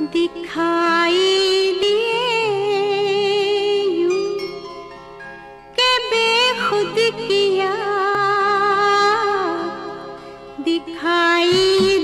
दिखाई दिए के बेखुद किया दिखाई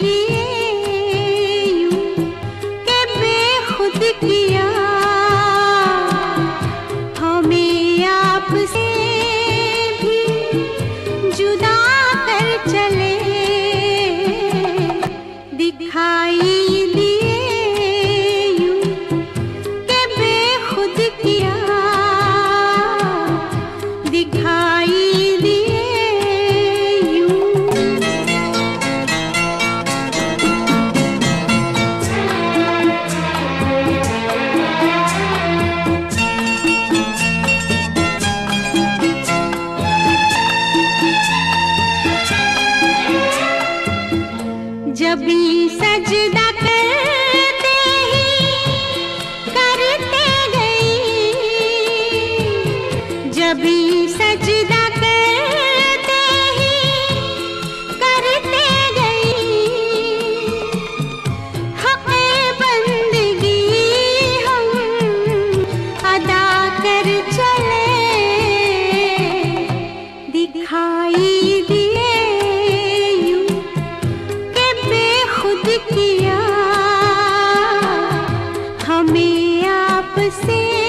जब सजद से